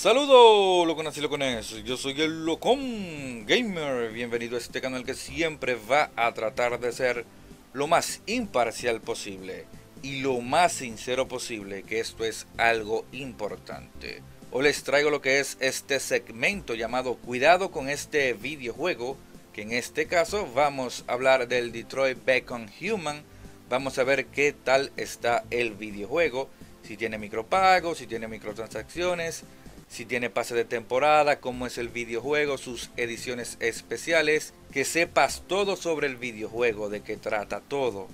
Saludos loconas y locones, yo soy el Locom Gamer, bienvenido a este canal que siempre va a tratar de ser lo más imparcial posible y lo más sincero posible, que esto es algo importante. Hoy les traigo lo que es este segmento llamado Cuidado con este videojuego, que en este caso vamos a hablar del Detroit Become Human, vamos a ver qué tal está el videojuego, si tiene micropagos, si tiene microtransacciones, si tiene pase de temporada, cómo es el videojuego, sus ediciones especiales, que sepas todo sobre el videojuego, de qué trata todo.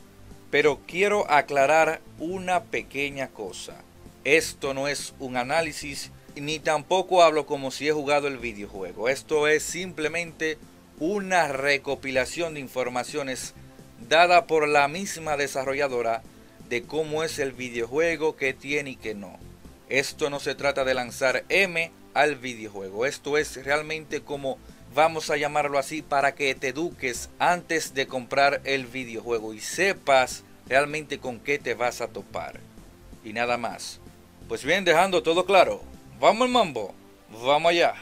Pero quiero aclarar una pequeña cosa. Esto no es un análisis ni tampoco hablo como si he jugado el videojuego. Esto es simplemente una recopilación de informaciones dada por la misma desarrolladora de cómo es el videojuego, qué tiene y qué no. Esto no se trata de lanzar M al videojuego. Esto es realmente como vamos a llamarlo así para que te eduques antes de comprar el videojuego y sepas realmente con qué te vas a topar. Y nada más. Pues bien, dejando todo claro. Vamos al mambo. Vamos allá.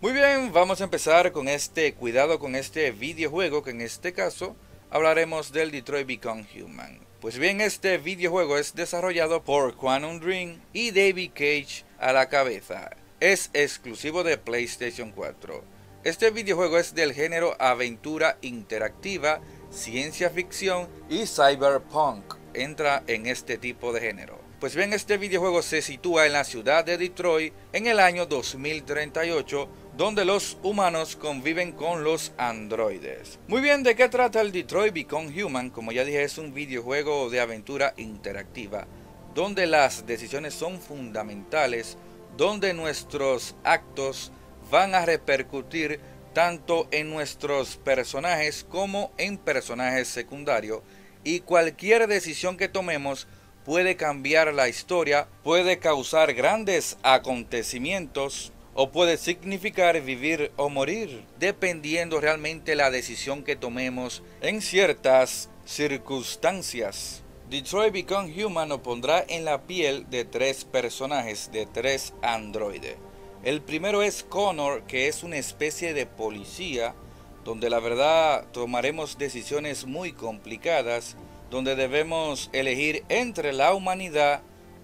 Muy bien, vamos a empezar con este cuidado con este videojuego que en este caso hablaremos del Detroit Become Human. Pues bien, este videojuego es desarrollado por Quantum Dream y David Cage a la cabeza. Es exclusivo de PlayStation 4. Este videojuego es del género aventura interactiva, ciencia ficción y cyberpunk. Entra en este tipo de género. Pues bien, este videojuego se sitúa en la ciudad de Detroit en el año 2038 donde los humanos conviven con los androides. Muy bien, ¿de qué trata el Detroit Become Human? Como ya dije, es un videojuego de aventura interactiva, donde las decisiones son fundamentales, donde nuestros actos van a repercutir tanto en nuestros personajes como en personajes secundarios, y cualquier decisión que tomemos puede cambiar la historia, puede causar grandes acontecimientos, o puede significar vivir o morir, dependiendo realmente la decisión que tomemos en ciertas circunstancias. Detroit Become Human nos pondrá en la piel de tres personajes, de tres androides. El primero es Connor, que es una especie de policía, donde la verdad tomaremos decisiones muy complicadas, donde debemos elegir entre la humanidad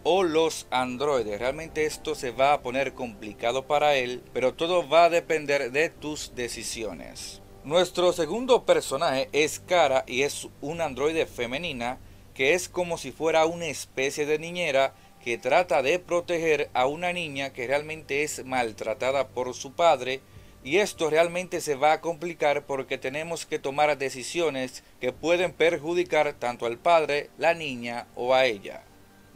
o los androides. Realmente esto se va a poner complicado para él, pero todo va a depender de tus decisiones. Nuestro segundo personaje es Cara y es un androide femenina que es como si fuera una especie de niñera que trata de proteger a una niña que realmente es maltratada por su padre y esto realmente se va a complicar porque tenemos que tomar decisiones que pueden perjudicar tanto al padre, la niña o a ella.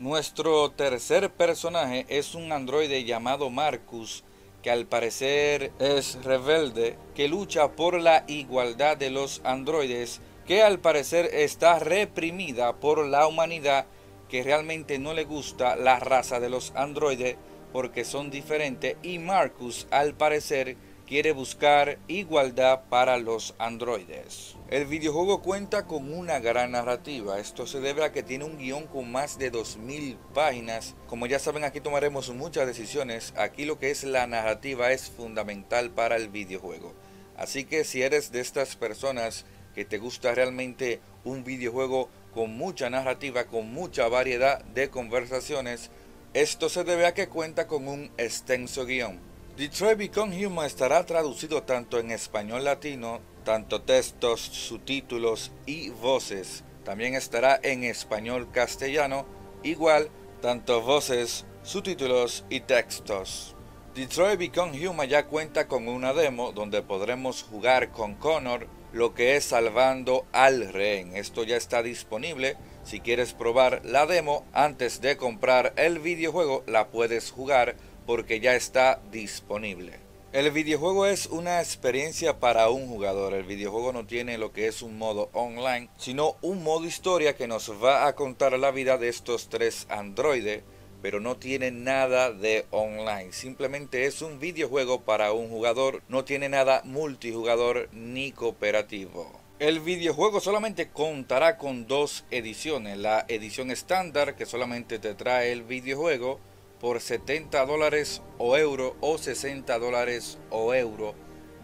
Nuestro tercer personaje es un androide llamado Marcus, que al parecer es rebelde, que lucha por la igualdad de los androides, que al parecer está reprimida por la humanidad, que realmente no le gusta la raza de los androides porque son diferentes, y Marcus al parecer quiere buscar igualdad para los androides. El videojuego cuenta con una gran narrativa, esto se debe a que tiene un guion con más de 2000 páginas. Como ya saben aquí tomaremos muchas decisiones, aquí lo que es la narrativa es fundamental para el videojuego. Así que si eres de estas personas que te gusta realmente un videojuego con mucha narrativa, con mucha variedad de conversaciones, esto se debe a que cuenta con un extenso guion. Detroit Become Human estará traducido tanto en español latino, tanto textos, subtítulos y voces. También estará en español castellano, igual tanto voces, subtítulos y textos. Detroit Become Human ya cuenta con una demo donde podremos jugar con Connor lo que es salvando al rehén. Esto ya está disponible. Si quieres probar la demo antes de comprar el videojuego, la puedes jugar porque ya está disponible. El videojuego es una experiencia para un jugador. El videojuego no tiene lo que es un modo online, sino un modo historia que nos va a contar la vida de estos tres androides, pero no tiene nada de online. Simplemente es un videojuego para un jugador, no tiene nada multijugador ni cooperativo. El videojuego solamente contará con dos ediciones, la edición estándar que solamente te trae el videojuego por 70 dólares o euro o 60 dólares o euro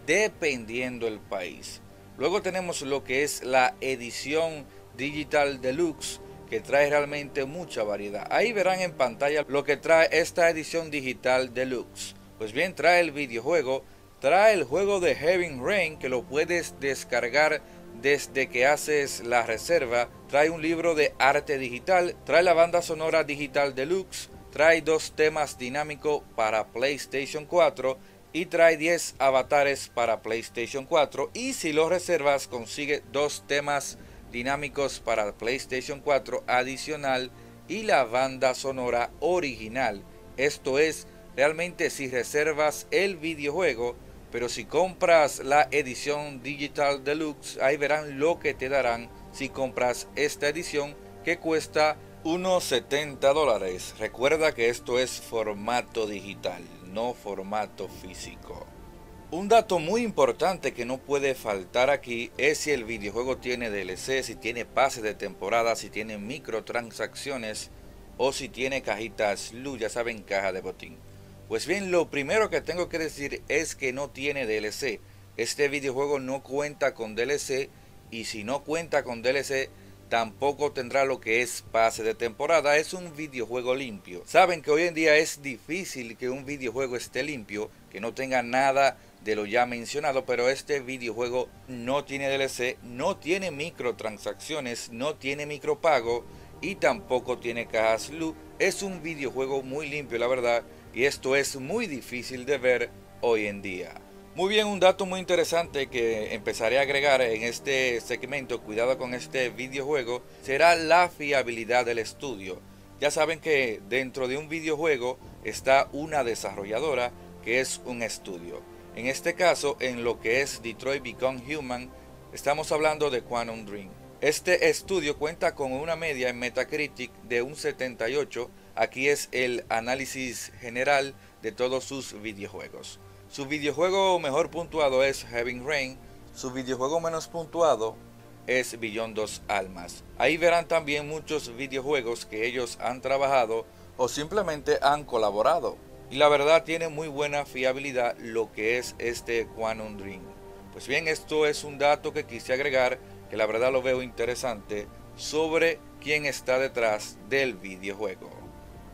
dependiendo el país. Luego tenemos lo que es la edición digital deluxe que trae realmente mucha variedad. Ahí verán en pantalla lo que trae esta edición digital deluxe. Pues bien, trae el videojuego, trae el juego de Heaven Rain que lo puedes descargar desde que haces la reserva, trae un libro de arte digital, trae la banda sonora digital deluxe, trae dos temas dinámicos para PlayStation 4 y trae 10 avatares para PlayStation 4 y si lo reservas consigue dos temas dinámicos para PlayStation 4 adicional y la banda sonora original. Esto es realmente si reservas el videojuego pero si compras la edición digital deluxe, ahí verán lo que te darán si compras esta edición que cuesta unos 70 dólares. Recuerda que esto es formato digital, no formato físico. Un dato muy importante que no puede faltar aquí es si el videojuego tiene DLC, si tiene pases de temporada, si tiene microtransacciones o si tiene cajitas luz, ya saben, caja de botín. Pues bien, lo primero que tengo que decir es que no tiene DLC. Este videojuego no cuenta con DLC y si no cuenta con DLC tampoco tendrá lo que es pase de temporada. Es un videojuego limpio. Saben que hoy en día es difícil que un videojuego esté limpio, que no tenga nada de lo ya mencionado, pero este videojuego no tiene DLC, no tiene microtransacciones, no tiene micropago y tampoco tiene cajas luz. Es un videojuego muy limpio, la verdad y esto es muy difícil de ver hoy en día. Muy bien, un dato muy interesante que empezaré a agregar en este segmento, cuidado con este videojuego, será la fiabilidad del estudio. Ya saben que dentro de un videojuego está una desarrolladora que es un estudio. En este caso, en lo que es Detroit Become Human, estamos hablando de Quantum Dream. Este estudio cuenta con una media en Metacritic de un 78 Aquí es el análisis general de todos sus videojuegos. Su videojuego mejor puntuado es Heaven Rain. Su videojuego menos puntuado es Beyond Dos Almas. Ahí verán también muchos videojuegos que ellos han trabajado o simplemente han colaborado. Y la verdad tiene muy buena fiabilidad lo que es este Quantum Dream. Pues bien, esto es un dato que quise agregar que la verdad lo veo interesante sobre quién está detrás del videojuego.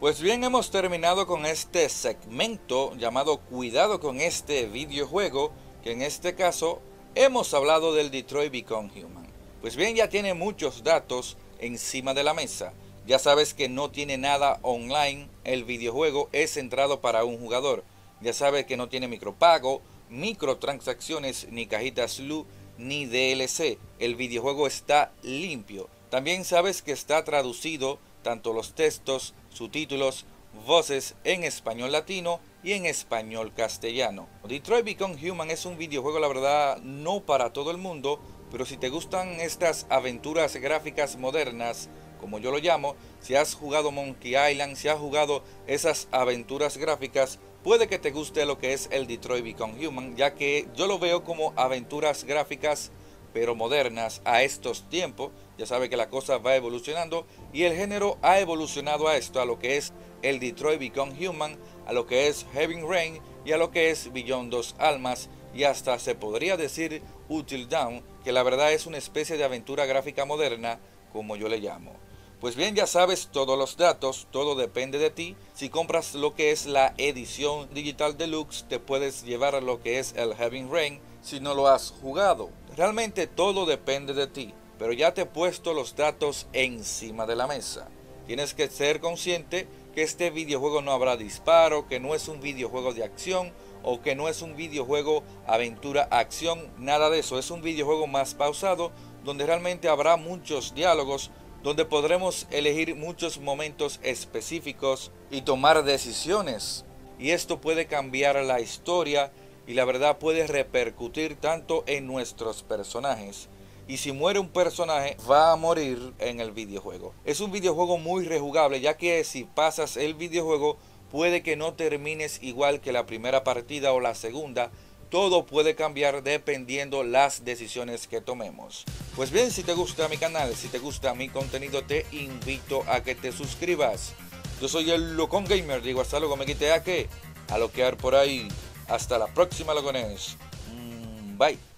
Pues bien, hemos terminado con este segmento llamado Cuidado con este videojuego, que en este caso hemos hablado del Detroit Become Human. Pues bien, ya tiene muchos datos encima de la mesa. Ya sabes que no tiene nada online, el videojuego es centrado para un jugador. Ya sabes que no tiene micropago, microtransacciones, ni cajitas LU, ni DLC. El videojuego está limpio. También sabes que está traducido tanto los textos, subtítulos, voces en español latino y en español castellano. Detroit Become Human es un videojuego, la verdad, no para todo el mundo, pero si te gustan estas aventuras gráficas modernas, como yo lo llamo, si has jugado Monkey Island, si has jugado esas aventuras gráficas, puede que te guste lo que es el Detroit Become Human, ya que yo lo veo como aventuras gráficas pero modernas a estos tiempos. Ya sabe que la cosa va evolucionando y el género ha evolucionado a esto, a lo que es el Detroit Become Human, a lo que es Heaven Rain y a lo que es Beyond Dos Almas y hasta se podría decir Util Down, que la verdad es una especie de aventura gráfica moderna, como yo le llamo. Pues bien, ya sabes todos los datos, todo depende de ti. Si compras lo que es la edición digital deluxe, te puedes llevar a lo que es el Heaven Rain si no lo has jugado. Realmente todo depende de ti, pero ya te he puesto los datos encima de la mesa. Tienes que ser consciente que este videojuego no habrá disparo, que no es un videojuego de acción o que no es un videojuego aventura acción, nada de eso. Es un videojuego más pausado donde realmente habrá muchos diálogos, donde podremos elegir muchos momentos específicos y tomar decisiones. Y esto puede cambiar la historia y la verdad puede repercutir tanto en nuestros personajes. Y si muere un personaje, va a morir en el videojuego. Es un videojuego muy rejugable, ya que si pasas el videojuego, puede que no termines igual que la primera partida o la segunda, todo puede cambiar dependiendo las decisiones que tomemos. Pues bien, si te gusta mi canal, si te gusta mi contenido, te invito a que te suscribas. Yo soy el Locon Gamer, digo hasta luego, me quité a que a loquear por ahí. Hasta la próxima, Locones. Mm, bye.